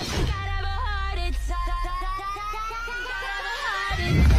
Thank you. have a heart attack.